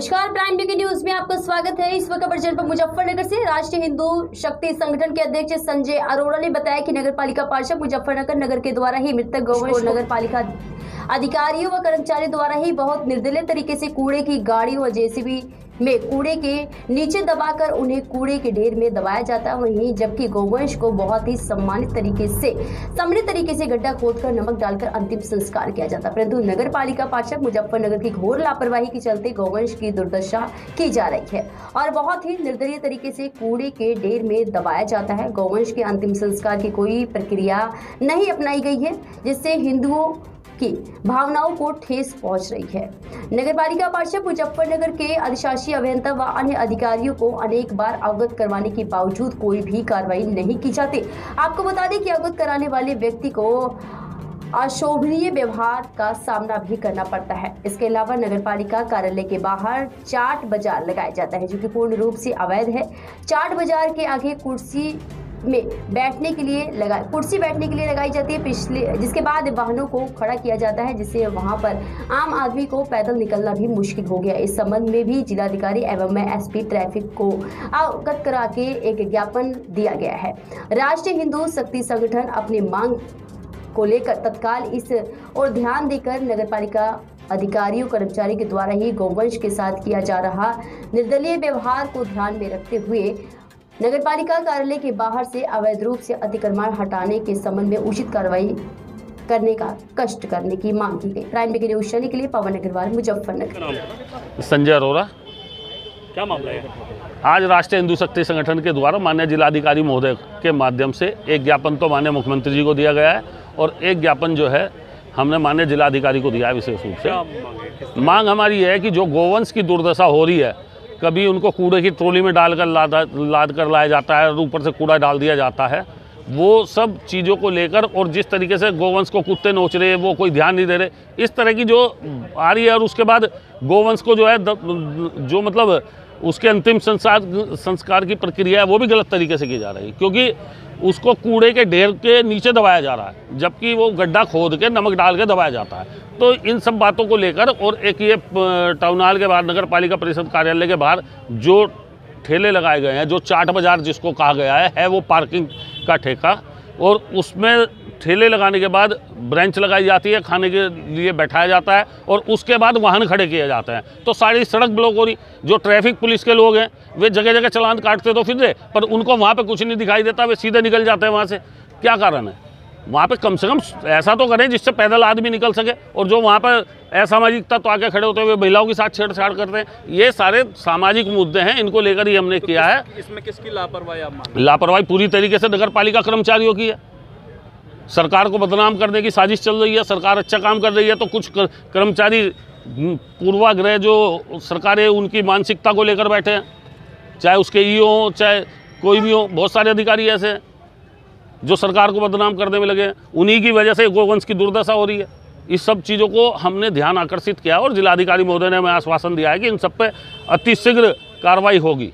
नमस्कार prime TV news में आपका स्वागत है। इस वक्त खबर जनपद मुजफ्फरनगर से राष्ट्रीय हिंदू शक्ति संगठन के अध्यक्ष संजय अरोड़ा ने बताया कि नगर पालिका पार्षद मुजफ्फरनगर नगर के द्वारा ही मृतक गौवंश नगर पालिका अधिकारियों व कर्मचारियों द्वारा ही बहुत निर्दलीय तरीके से कूड़े की गाड़ी व जेसीबी में कूड़े के नीचे दबाकर उन्हें कूड़े के ढेर में दबाया जाता है। वहीं जबकि गौवंश को बहुत ही सम्मानित तरीके से, सम्मिलित तरीके से गड्ढा खोदकर नमक डालकर अंतिम संस्कार किया जाता परंतु नगर पालिका पार्षद मुजफ्फरनगर की घोर लापरवाही के चलते गौवंश की दुर्दशा की जा रही है और बहुत ही निर्दलीय तरीके से कूड़े के ढेर में दबाया जाता है। गौवंश के अंतिम संस्कार की कोई प्रक्रिया नहीं अपनाई गई है, जिससे हिंदुओं की भावनाओं को ठेस पहुँच रही है। नगर पालिका पार्षद मुजफ्फरनगर के अधिशासी अभियंता व अन्य अधिकारियों को अनेक बार अवगत करवाने के बावजूद कोई भी कार्रवाई नहीं की जाती। आपको बता दें कि अवगत कराने वाले व्यक्ति को अशोभनीय व्यवहार का सामना भी करना पड़ता है। इसके अलावा नगर पालिका कार्यालय के बाहर चाट बाज़ार लगाया जाता है, जो कि पूर्ण रूप से अवैध है। चाट बाज़ार के आगे कुर्सी में बैठने के लिए लगा, कुर्सी बैठने के लिए लगाई जाती है। पिछले, जिसके बाद वाहनों को खड़ा किया जाता है, जिससे वहाँ पर आम आदमी को पैदल निकलना भी मुश्किल हो गया। इस संबंध में भी जिलाधिकारी एवं एसपी ट्रैफ़िक को अवगत करा के एक ज्ञापन दिया गया है। राष्ट्रीय हिंदू शक्ति संगठन अपनी मांग को लेकर तत्काल इस और ध्यान देकर नगर पालिका अधिकारियों कर्मचारी के द्वारा ही गौवंश के साथ किया जा रहा निर्दलीय व्यवहार को ध्यान में रखते हुए नगर पालिका कार्यालय के बाहर से अवैध रूप से अतिक्रमण हटाने के संबंध में उचित कार्रवाई करने का कष्ट करने की मांग की गई। प्राइम न्यूज़ न्यूज़ चैनल के लिए पवन अग्रवाल मुजफ्फरनगर। संजय अरोड़ा क्या मामला है? आज राष्ट्रीय हिंदू शक्ति संगठन के द्वारा मान्य जिलाधिकारी महोदय के माध्यम से एक ज्ञापन तो माननीय मुख्यमंत्री जी को दिया गया है और एक ज्ञापन जो है हमने माननीय जिलाधिकारी को दिया है विशेष रूप से। मांग हमारी है कि जो गोवंश की दुर्दशा हो रही है कभी उनको कूड़े की ट्रोली में डालकर लाद लाद कर लाया जाता है और ऊपर से कूड़ा डाल दिया जाता है। वो सब चीज़ों को लेकर और जिस तरीके से गोवंश को कुत्ते नोच रहे हैं, वो कोई ध्यान नहीं दे रहे। इस तरह की जो आ रही है और उसके बाद गोवंश को जो है जो मतलब उसके अंतिम संस्कार संस्कार की प्रक्रिया है, वो भी गलत तरीके से की जा रही है। क्योंकि उसको कूड़े के ढेर के नीचे दबाया जा रहा है, जबकि वो गड्ढा खोद के नमक डाल के दबाया जाता है। तो इन सब बातों को लेकर और एक ये टाउन हॉल के बाहर नगर पालिका परिषद कार्यालय के बाहर जो ठेले लगाए गए हैं, जो चाट बाज़ार जिसको कहा गया है है वो पार्किंग का ठेका। और उसमें ठेले लगाने के बाद ब्रेंच लगाई जाती है खाने के लिए बैठाया जाता है और उसके बाद वाहन खड़े किए जाते हैं। तो सारी सड़क ब्लॉक हो रही जो ट्रैफ़िक पुलिस के लोग हैं वे जगह जगह चलान काटते तो फिर रहे पर उनको वहाँ पर कुछ नहीं दिखाई देता वे सीधे निकल जाते हैं वहाँ से। क्या कारण है? वहाँ पे कम से कम ऐसा तो करें जिससे पैदल आदमी निकल सके और जो वहाँ पर असामाजिक तत्व आके खड़े होते हुए महिलाओं के साथ छेड़छाड़ करते हैं ये सारे सामाजिक मुद्दे हैं इनको लेकर ही हमने तो किया किस, है। इसमें किसकी लापरवाही आप लापरवाही पूरी तरीके से नगर पालिका कर्मचारियों की है। सरकार को बदनाम करने की साजिश चल रही है सरकार अच्छा काम कर रही है तो कुछ कर- कर्मचारी हम्म, पूर्वाग्रह जो सरकार उनकी मानसिकता को लेकर बैठे हैं। चाहे उसके ई हो चाहे कोई भी हो बहुत सारे अधिकारी ऐसे हैं जो सरकार को बदनाम करने में लगे उन्हीं की वजह से गोवंश की दुर्दशा हो रही है। इस सब चीज़ों को हमने ध्यान आकर्षित किया और जिलाधिकारी महोदय ने हमें आश्वासन दिया है कि इन सब पे अतिशीघ्र कार्रवाई होगी।